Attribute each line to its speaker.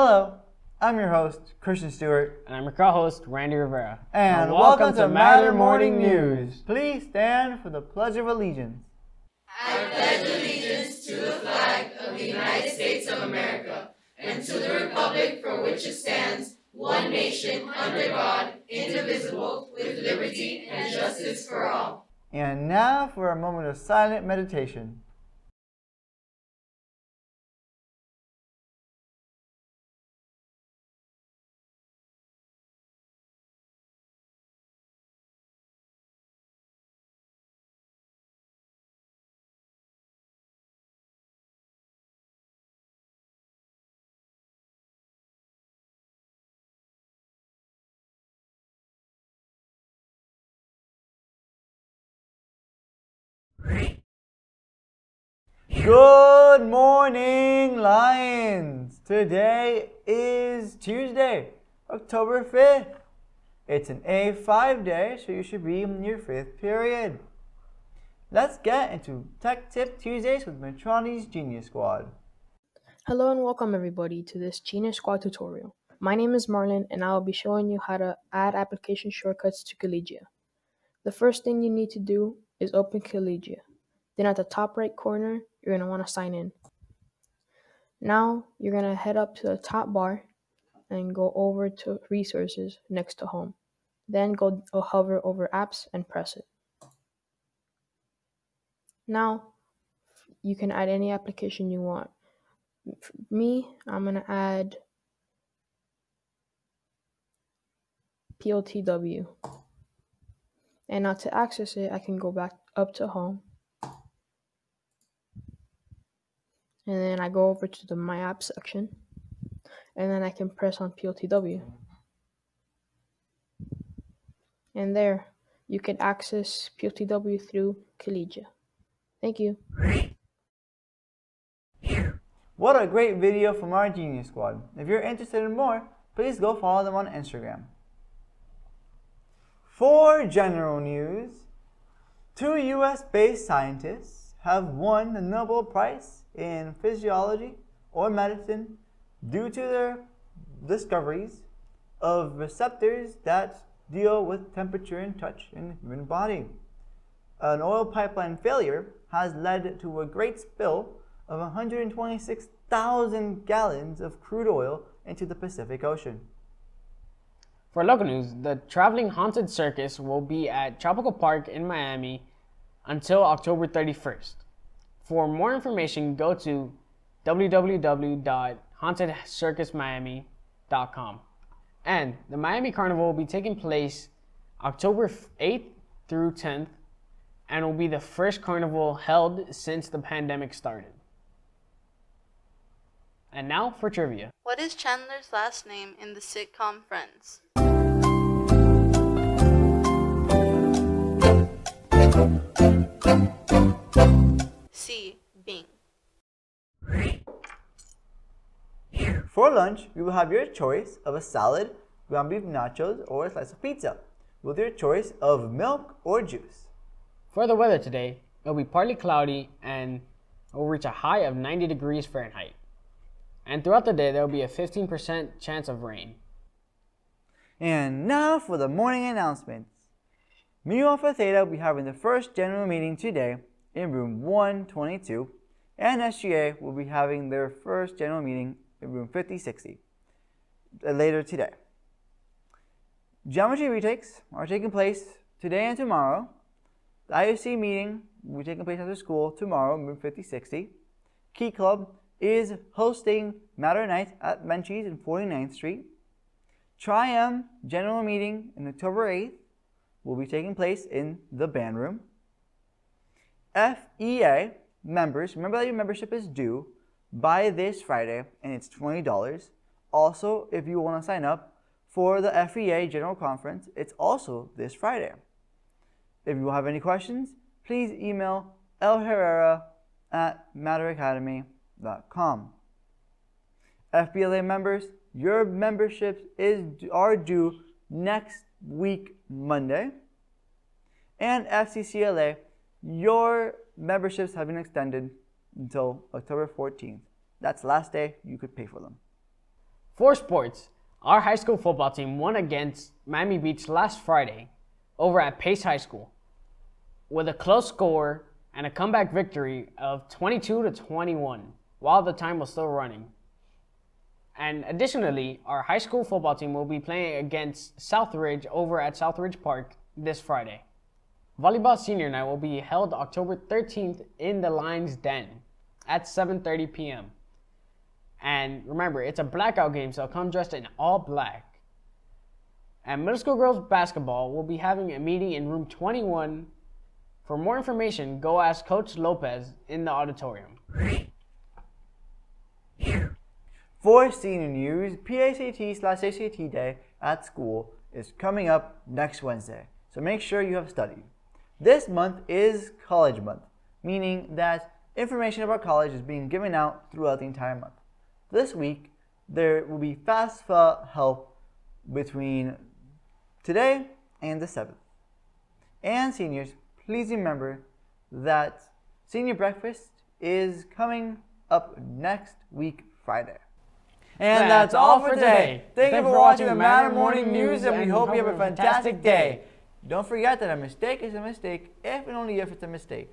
Speaker 1: Hello, I'm your host, Christian Stewart,
Speaker 2: And I'm your co-host, Randy Rivera.
Speaker 1: and, welcome, to Mater Morning News. Please stand for the Pledge of Allegiance.
Speaker 3: I pledge allegiance to the flag of the United States of America
Speaker 1: and
Speaker 3: to the Republic for which it stands, one nation, under God, indivisible, with liberty and justice for all.
Speaker 1: And now for a moment of silent meditation. Good morning, Lions! Today is Tuesday, October 5th. It's an A5 day, so you should be in your fifth period. Let's get into Tech Tip Tuesdays with Metroni's Genius Squad.
Speaker 4: Hello and welcome everybody to this Genius Squad tutorial. My name is Marlon and I will be showing you how to add application shortcuts to Collegia. The first thing you need to do is open Collegia. Then at the top right corner, you're going to want to sign in. Now you're going to head up to the top bar and go over to resources next to home. Then go hover over apps and press it. Now you can add any application you want for me, I'm gonna add PLTW. And now to access it, I can go back up to home. And then I go over to the My App section. And then I can press on PLTW. And there, you can access PLTW through Collegia. Thank you.
Speaker 1: What a great video from our Genius Squad. If you're interested in more, please go follow them on Instagram. For general news, two US based scientists have won the Nobel Prize in Physiology or Medicine due to their discoveries of receptors that deal with temperature and touch in the human body. An oil pipeline failure has led to a great spill of 126,000 gallons of crude oil into the Pacific Ocean.
Speaker 2: For local news, the traveling haunted circus will be at Tropical Park in Miami until October 31st. For more information, go to www.hauntedcircusmiami.com. And the Miami Carnival will be taking place October 8th through 10th and will be the first carnival held since the pandemic started. And now for trivia.
Speaker 3: What is Chandler's last name in the sitcom Friends? C. Bing.
Speaker 1: For lunch, you will have your choice of a salad, ground beef nachos, or a slice of pizza, with your choice of milk or juice.
Speaker 2: For the weather today, it'll be partly cloudy and will reach a high of 90 degrees Fahrenheit. And throughout the day, there will be a 15% chance of rain.
Speaker 1: And now for the morning announcements. Mu Alpha Theta will be having the first general meeting today in room 122, and SGA will be having their first general meeting in room 5060 uh, later today. Geometry retakes are taking place today and tomorrow. The IOC meeting will be taking place after school tomorrow, in room 5060. Key Club is hosting Mater Night at Menchie's in 49th Street. Tri-M General Meeting on October 8th will be taking place in the band room. FEA members, remember that your membership is due by this Friday and it's $20. Also, if you want to sign up for the FEA General Conference, it's also this Friday. If you have any questions, please email El Herrera at matteracademy.com. FBLA members, your memberships is are due next week Monday. And FCCLA, your memberships have been extended until October 14th. That's the last day you could pay for them.
Speaker 2: For sports, our high school football team won against Miami Beach last Friday over at Pace High School with a close score and a comeback victory of 22 to 21 while the time was still running. And additionally, our high school football team will be playing against Southridge over at Southridge Park this Friday. Volleyball senior night will be held October 13th in the Lions Den at 7:30 p.m. And remember, it's a blackout game, so come dressed in all black. And middle school girls basketball will be having a meeting in room 21. For more information, go ask Coach Lopez in the auditorium.
Speaker 1: For senior news, PACT slash ACT day at school is coming up next Wednesday, so make sure you have studied. This month is College Month, meaning that information about college is being given out throughout the entire month. This week, there will be FAFSA help between today and the 7th. And seniors, please remember that senior breakfast is coming up next week, Friday. And that's, all for today. Thank you for watching the Mater Morning News, and we hope you have a fantastic day. Don't forget that a mistake is a mistake if and only if it's a mistake.